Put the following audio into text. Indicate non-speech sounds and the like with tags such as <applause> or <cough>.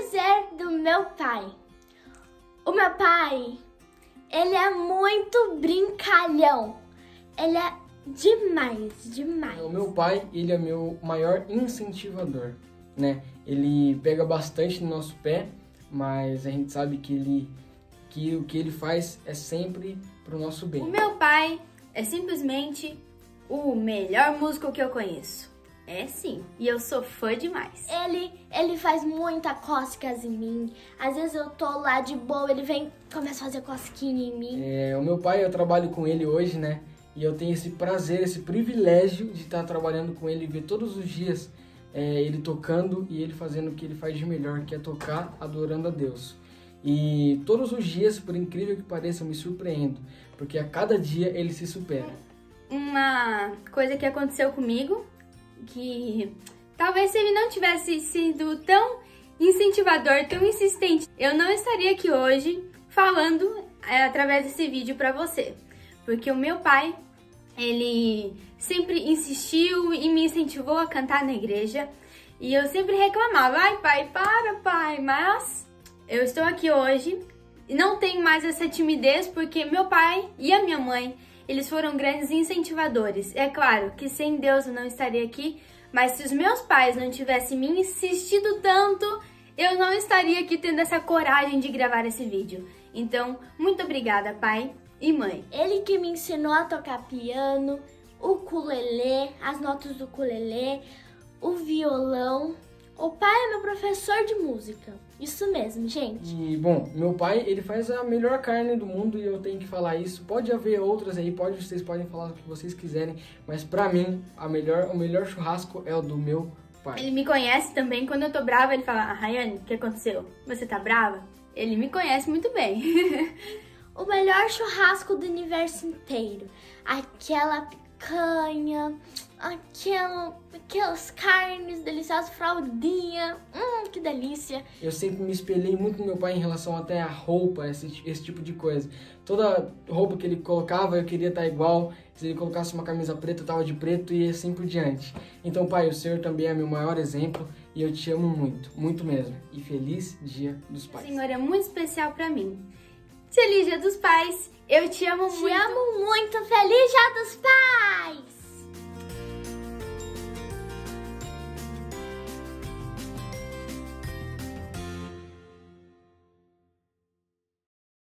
dizer do meu pai? O meu pai, ele é muito brincalhão. Ele é demais, demais. O meu pai, ele é meu maior incentivador, né? Ele pega bastante no nosso pé, mas a gente sabe que ele que o que ele faz é sempre pro nosso bem. O meu pai é simplesmente o melhor músico que eu conheço. É sim, e eu sou fã demais. Ele, ele faz muita cócegas em mim. Às vezes eu tô lá de boa, ele vem começa a fazer cosquinha em mim. É, o meu pai, eu trabalho com ele hoje, né? E eu tenho esse prazer, esse privilégio de estar trabalhando com ele, ver todos os dias é, ele tocando e ele fazendo o que ele faz de melhor, que é tocar adorando a Deus. E todos os dias, por incrível que pareça, eu me surpreendo, porque a cada dia ele se supera. Uma coisa que aconteceu comigo que talvez se ele não tivesse sido tão incentivador, tão insistente, eu não estaria aqui hoje falando é, através desse vídeo para você. Porque o meu pai, ele sempre insistiu e me incentivou a cantar na igreja. E eu sempre reclamava, ai pai, para pai, mas eu estou aqui hoje e não tenho mais essa timidez porque meu pai e a minha mãe eles foram grandes incentivadores. É claro que sem Deus eu não estaria aqui, mas se os meus pais não tivessem me insistido tanto, eu não estaria aqui tendo essa coragem de gravar esse vídeo. Então, muito obrigada, pai e mãe. Ele que me ensinou a tocar piano, o ukulele, as notas do ukulele, o violão. O pai é meu professor de música. Isso mesmo, gente. E, bom, meu pai, ele faz a melhor carne do mundo e eu tenho que falar isso. Pode haver outras aí, pode, vocês podem falar o que vocês quiserem, mas pra mim, a melhor, o melhor churrasco é o do meu pai. Ele me conhece também, quando eu tô brava, ele fala, ah, Rayane, o que aconteceu? Você tá brava? Ele me conhece muito bem. <laughs> o melhor churrasco do universo inteiro. Aquela picanha, aquela, aquelas carnes deliciosas, fraldinha, hum, que delícia. Eu sempre me espelhei muito no meu pai em relação até a roupa, esse, esse tipo de coisa. Toda roupa que ele colocava, eu queria estar igual. Se ele colocasse uma camisa preta, eu tava de preto e assim por diante. Então, pai, o Senhor também é meu maior exemplo e eu te amo muito, muito mesmo. E feliz Dia dos Pais. O Senhor é muito especial para mim. Feliz Dia dos Pais! Eu te amo te muito! Te amo muito! Feliz Dia dos Pais!